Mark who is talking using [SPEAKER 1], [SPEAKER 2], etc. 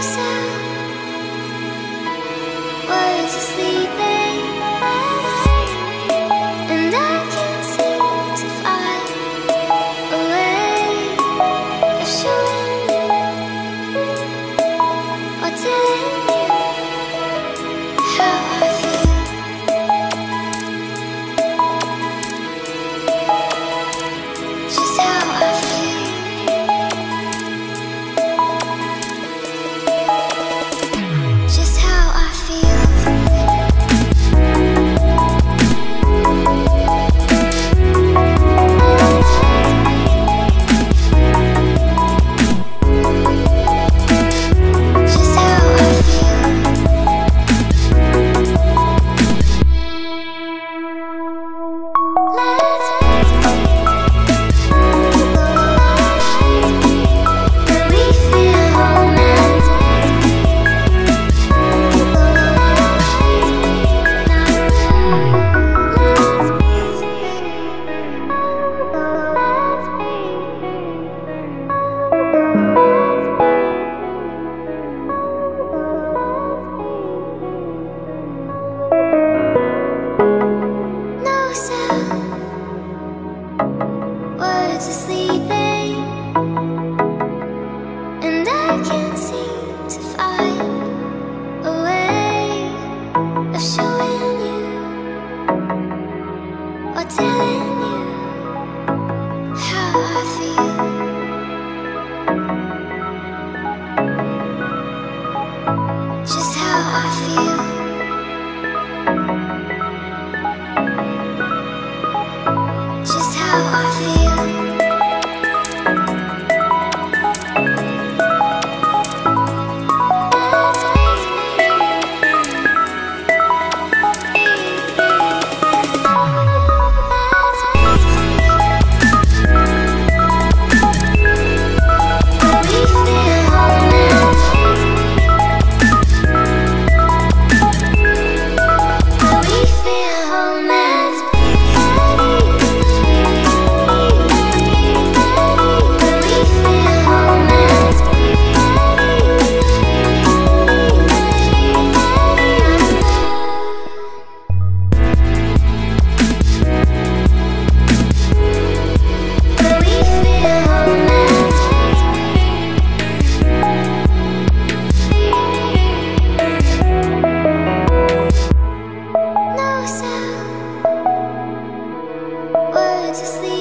[SPEAKER 1] closer よ。to sleep.